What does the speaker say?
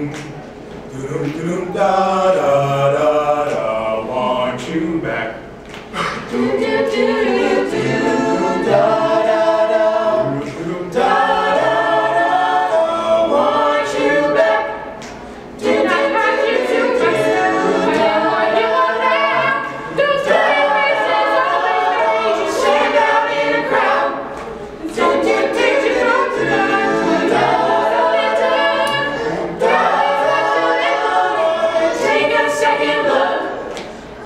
doom, doo doom, doo da da da da. Want you back? Doo doo doo.